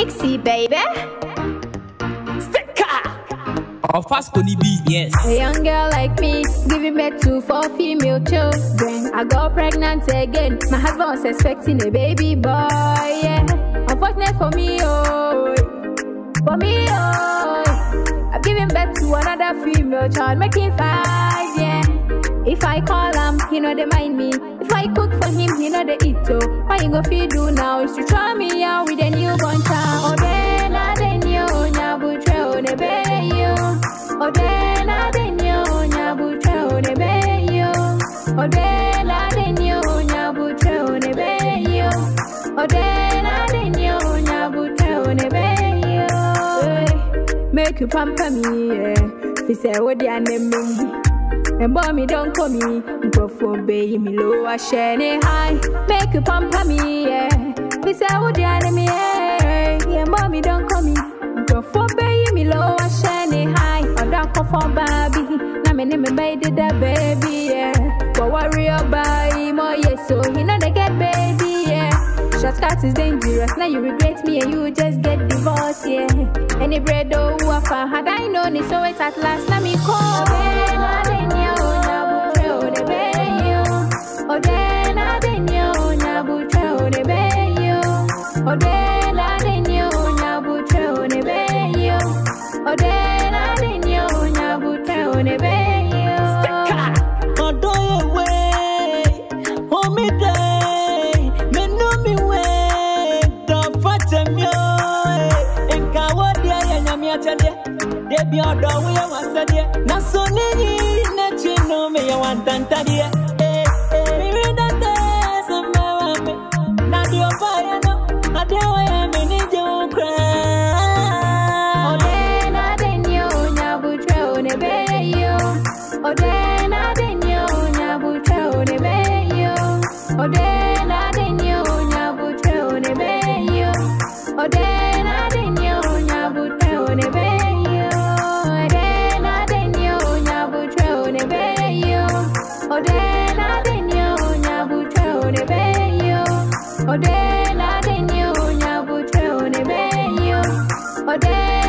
Micksy, baby. Or fast could be? Yes. A young girl like me, giving birth to four female children. I got pregnant again. My husband was expecting a baby boy. Yeah, unfortunate for me, oh, for me, oh. I've given birth to another female child, making five. Yeah. If I call him, he know they mind me. If I cook for him, he know they eat oh. too. What you go feed do now is to try me out with a newborn Make you pamper me, yeah. Fi say, what the name and boy me don't call me. Microphone baby me low I share high. Make you pamper me yeah. Me say what the enemy yeah Yeah me don't call me. Microphone baby me low I share high. I don't call for baby me name me baby that baby yeah. But worry about him oh yeah So he know they get baby yeah. Shortcut is dangerous Now you regret me and you just get divorced yeah. Any bread oh wafa Had I known it so it at last Let me call. Oh, Odena denyo nyame akyɛdeɛ debi ɔdɔ wo yɛ wasɛdeɛ na so ne yi n'akyi no meyɛ wantantadeɛ mewe data sɛmɛwa me na deɛ ɔbaeɛ no adeɛ wɔyɛ me. Ne gye wo koraa ɔdɛ na adɛ nneɛ onyabotwɛ o ne bɛyɛ yi o ɔdɛ na adɛ Oh,